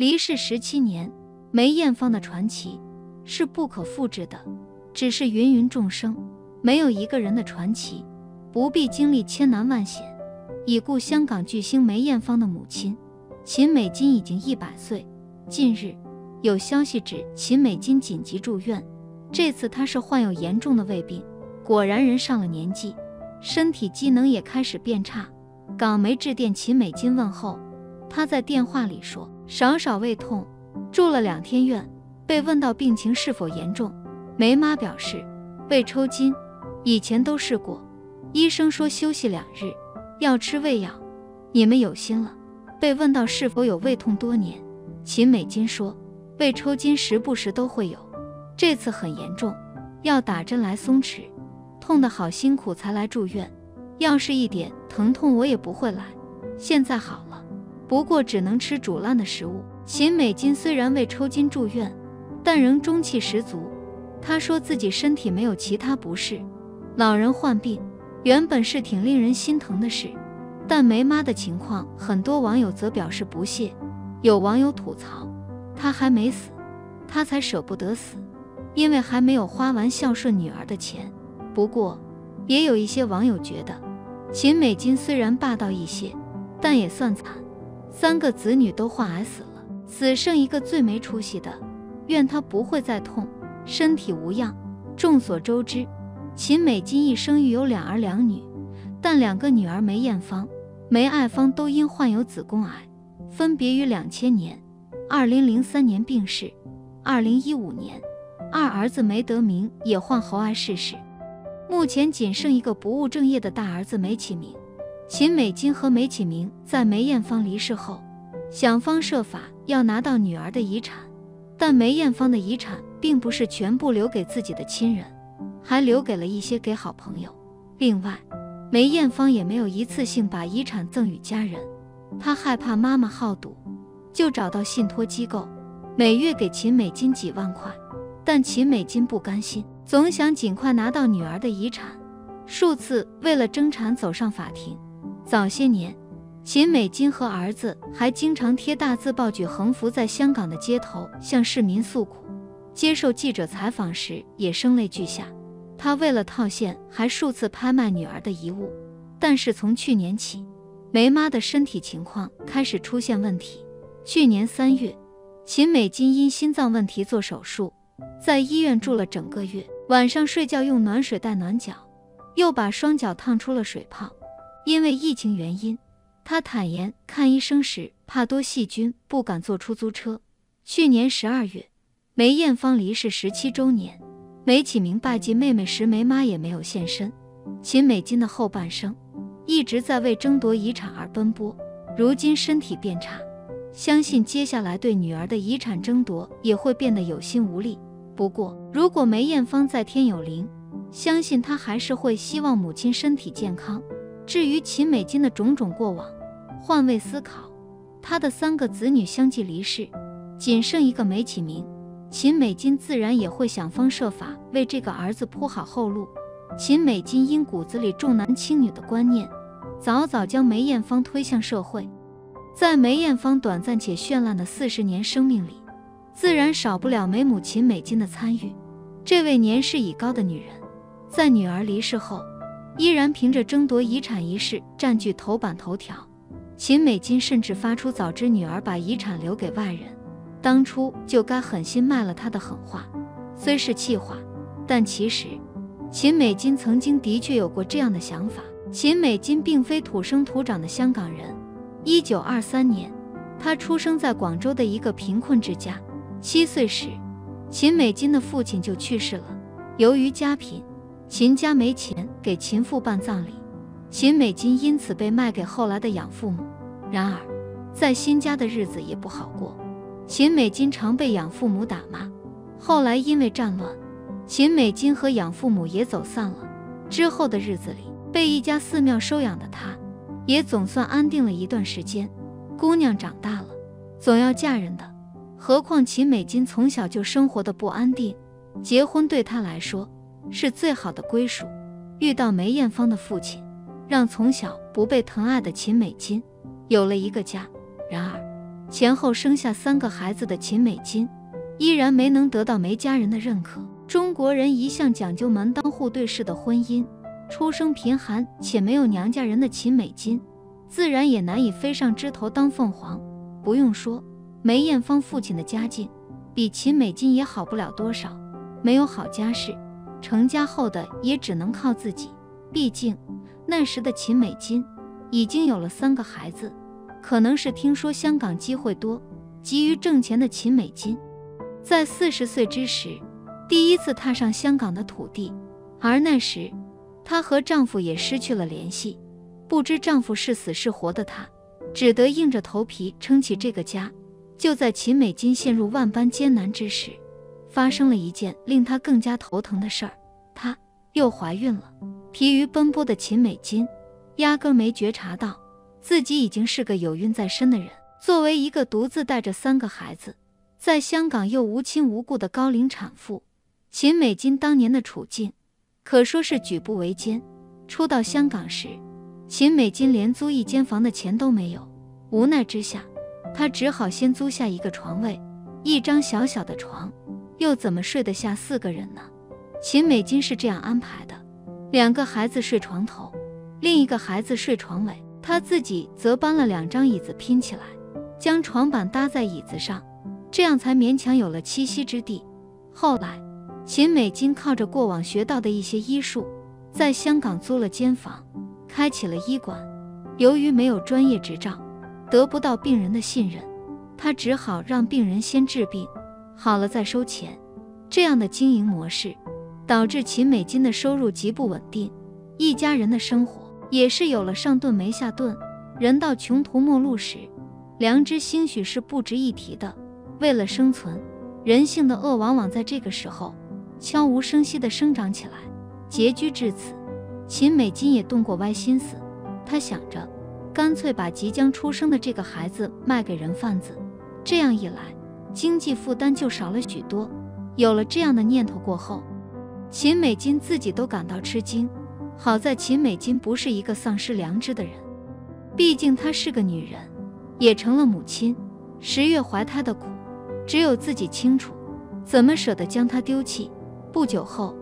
离世十七年，梅艳芳的传奇是不可复制的。只是芸芸众生，没有一个人的传奇不必经历千难万险。已故香港巨星梅艳芳的母亲秦美金已经一百岁。近日有消息指秦美金紧急住院，这次她是患有严重的胃病。果然人上了年纪，身体机能也开始变差。港媒致电秦美金问候，她在电话里说。少少胃痛，住了两天院。被问到病情是否严重，梅妈表示胃抽筋，以前都试过，医生说休息两日，要吃胃药。你们有心了。被问到是否有胃痛多年，秦美金说胃抽筋时不时都会有，这次很严重，要打针来松弛，痛得好辛苦才来住院。要是一点疼痛我也不会来，现在好了。不过只能吃煮烂的食物。秦美金虽然胃抽筋住院，但仍中气十足。她说自己身体没有其他不适。老人患病原本是挺令人心疼的事，但梅妈的情况，很多网友则表示不屑。有网友吐槽，她还没死，她才舍不得死，因为还没有花完孝顺女儿的钱。不过，也有一些网友觉得，秦美金虽然霸道一些，但也算惨。三个子女都患癌死了，死剩一个最没出息的。愿他不会再痛，身体无恙。众所周知，秦美金一生育有两儿两女，但两个女儿梅艳芳、梅爱芳都因患有子宫癌，分别于两千年、二零零三年病逝。二零一五年，二儿子梅德明也患喉癌逝世。目前仅剩一个不务正业的大儿子梅启明。秦美金和梅启明在梅艳芳离世后，想方设法要拿到女儿的遗产，但梅艳芳的遗产并不是全部留给自己的亲人，还留给了一些给好朋友。另外，梅艳芳也没有一次性把遗产赠与家人，她害怕妈妈好赌，就找到信托机构，每月给秦美金几万块。但秦美金不甘心，总想尽快拿到女儿的遗产，数次为了争产走上法庭。早些年，秦美金和儿子还经常贴大字报举横幅，在香港的街头向市民诉苦。接受记者采访时也声泪俱下。他为了套现，还数次拍卖女儿的遗物。但是从去年起，梅妈的身体情况开始出现问题。去年三月，秦美金因心脏问题做手术，在医院住了整个月，晚上睡觉用暖水袋暖脚，又把双脚烫出了水泡。因为疫情原因，他坦言看医生时怕多细菌，不敢坐出租车。去年十二月，梅艳芳离世十七周年，梅启明拜祭妹妹时，梅妈也没有现身。秦美金的后半生一直在为争夺遗产而奔波，如今身体变差，相信接下来对女儿的遗产争夺也会变得有心无力。不过，如果梅艳芳在天有灵，相信她还是会希望母亲身体健康。至于秦美金的种种过往，换位思考，她的三个子女相继离世，仅剩一个梅启明，秦美金自然也会想方设法为这个儿子铺好后路。秦美金因骨子里重男轻女的观念，早早将梅艳芳推向社会，在梅艳芳短暂且绚烂的四十年生命里，自然少不了梅母秦美金的参与。这位年事已高的女人，在女儿离世后。依然凭着争夺遗产一事占据头版头条，秦美金甚至发出早知女儿把遗产留给外人，当初就该狠心卖了她的狠话。虽是气话，但其实秦美金曾经的确有过这样的想法。秦美金并非土生土长的香港人，一九二三年，她出生在广州的一个贫困之家。七岁时，秦美金的父亲就去世了，由于家贫。秦家没钱给秦父办葬礼，秦美金因此被卖给后来的养父母。然而，在新家的日子也不好过，秦美金常被养父母打骂。后来因为战乱，秦美金和养父母也走散了。之后的日子里，被一家寺庙收养的她，也总算安定了一段时间。姑娘长大了，总要嫁人的，何况秦美金从小就生活的不安定，结婚对她来说。是最好的归属。遇到梅艳芳的父亲，让从小不被疼爱的秦美金有了一个家。然而，前后生下三个孩子的秦美金，依然没能得到梅家人的认可。中国人一向讲究门当户对式的婚姻，出生贫寒且没有娘家人的秦美金，自然也难以飞上枝头当凤凰。不用说，梅艳芳父亲的家境比秦美金也好不了多少，没有好家世，成家后的也只能靠自己。毕竟那时的秦美金已经有了三个孩子，可能是听说香港机会多，急于挣钱的秦美金，在四十岁之时，第一次踏上香港的土地，而那时她和丈夫也失去了联系，不知丈夫是死是活的她。只得硬着头皮撑起这个家。就在秦美金陷入万般艰难之时，发生了一件令她更加头疼的事儿，她又怀孕了。疲于奔波的秦美金，压根没觉察到自己已经是个有孕在身的人。作为一个独自带着三个孩子，在香港又无亲无故的高龄产妇，秦美金当年的处境可说是举步维艰。初到香港时，秦美金连租一间房的钱都没有，无奈之下，她只好先租下一个床位，一张小小的床，又怎么睡得下四个人呢？秦美金是这样安排的：两个孩子睡床头，另一个孩子睡床尾，她自己则搬了两张椅子拼起来，将床板搭在椅子上，这样才勉强有了栖息之地。后来，秦美金靠着过往学到的一些医术，在香港租了间房。开启了医馆，由于没有专业执照，得不到病人的信任，他只好让病人先治病，好了再收钱。这样的经营模式，导致秦美金的收入极不稳定，一家人的生活也是有了上顿没下顿。人到穷途末路时，良知兴许是不值一提的。为了生存，人性的恶往往在这个时候悄无声息地生长起来，拮据至此。秦美金也动过歪心思，她想着，干脆把即将出生的这个孩子卖给人贩子，这样一来，经济负担就少了许多。有了这样的念头过后，秦美金自己都感到吃惊。好在秦美金不是一个丧失良知的人，毕竟她是个女人，也成了母亲，十月怀胎的苦，只有自己清楚，怎么舍得将她丢弃？不久后，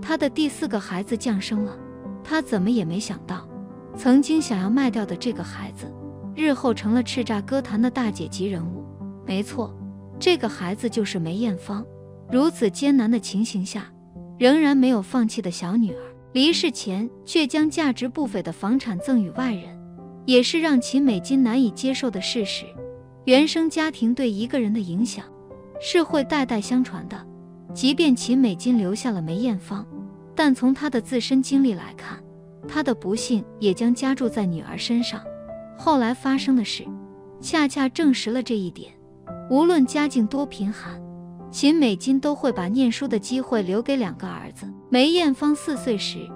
她的第四个孩子降生了。她怎么也没想到，曾经想要卖掉的这个孩子，日后成了叱咤歌坛的大姐级人物。没错，这个孩子就是梅艳芳。如此艰难的情形下，仍然没有放弃的小女儿，离世前却将价值不菲的房产赠与外人，也是让秦美金难以接受的事实。原生家庭对一个人的影响，是会代代相传的。即便秦美金留下了梅艳芳。但从她的自身经历来看，她的不幸也将加注在女儿身上。后来发生的事，恰恰证实了这一点。无论家境多贫寒，秦美金都会把念书的机会留给两个儿子。梅艳芳四岁时，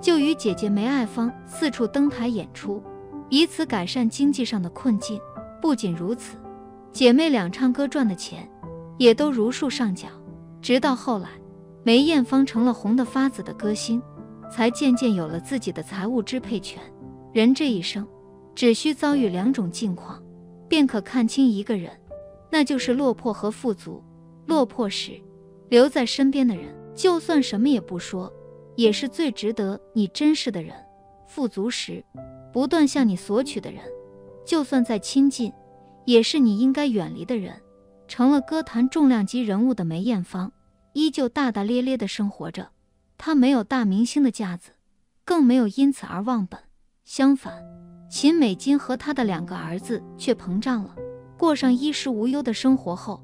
就与姐姐梅爱芳四处登台演出，以此改善经济上的困境。不仅如此，姐妹俩唱歌赚的钱，也都如数上缴。直到后来。梅艳芳成了红得发紫的歌星，才渐渐有了自己的财务支配权。人这一生，只需遭遇两种境况，便可看清一个人，那就是落魄和富足。落魄时，留在身边的人，就算什么也不说，也是最值得你珍视的人；富足时，不断向你索取的人，就算再亲近，也是你应该远离的人。成了歌坛重量级人物的梅艳芳。依旧大大咧咧地生活着，她没有大明星的架子，更没有因此而忘本。相反，秦美金和他的两个儿子却膨胀了，过上衣食无忧的生活后，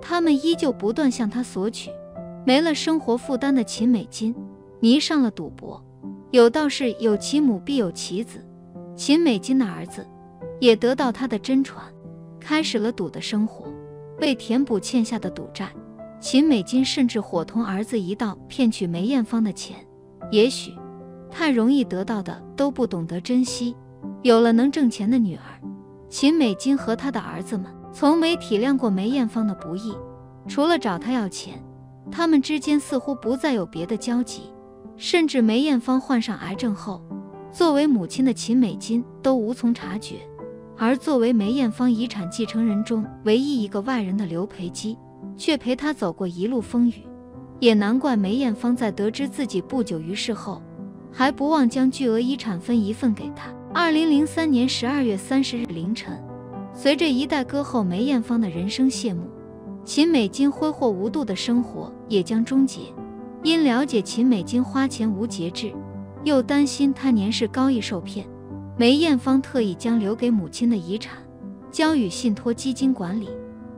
他们依旧不断向他索取。没了生活负担的秦美金迷上了赌博。有道是有其母必有其子，秦美金的儿子也得到他的真传，开始了赌的生活，为填补欠下的赌债。秦美金甚至伙同儿子一道骗取梅艳芳的钱，也许太容易得到的都不懂得珍惜。有了能挣钱的女儿，秦美金和他的儿子们从没体谅过梅艳芳的不易，除了找她要钱，他们之间似乎不再有别的交集。甚至梅艳芳患上癌症后，作为母亲的秦美金都无从察觉。而作为梅艳芳遗产继承人中唯一一个外人的刘培基，却陪她走过一路风雨。也难怪梅艳芳在得知自己不久于世后，还不忘将巨额遗产分一份给他。二零零三年十二月三十日凌晨，随着一代歌后梅艳芳的人生谢幕，秦美金挥霍无度的生活也将终结。因了解秦美金花钱无节制，又担心她年事高易受骗。梅艳芳特意将留给母亲的遗产交予信托基金管理，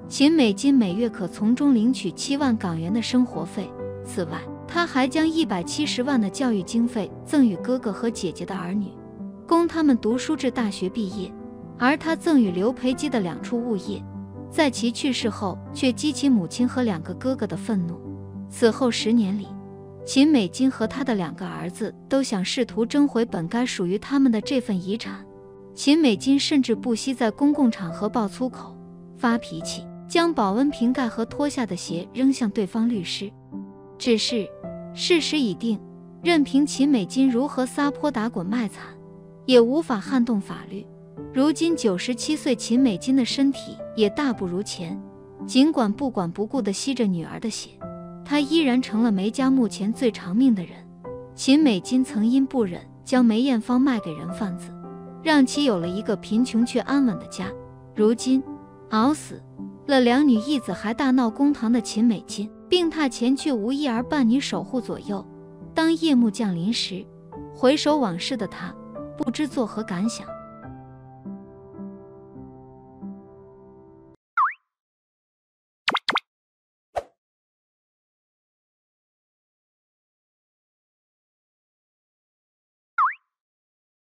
秦美金每月可从中领取七万港元的生活费。此外，她还将一百七十万的教育经费赠予哥哥和姐姐的儿女，供他们读书至大学毕业。而他赠予刘培基的两处物业，在其去世后却激起母亲和两个哥哥的愤怒。此后十年里，秦美金和他的两个儿子都想试图争回本该属于他们的这份遗产。秦美金甚至不惜在公共场合爆粗口、发脾气，将保温瓶盖和脱下的鞋扔向对方律师。只是事实已定，任凭秦美金如何撒泼打滚卖惨，也无法撼动法律。如今九十七岁，秦美金的身体也大不如前，尽管不管不顾地吸着女儿的血。他依然成了梅家目前最长命的人。秦美金曾因不忍将梅艳芳卖给人贩子，让其有了一个贫穷却安稳的家。如今熬死了两女一子，还大闹公堂的秦美金，病榻前却无一儿半女守护左右。当夜幕降临时，回首往事的她，不知作何感想。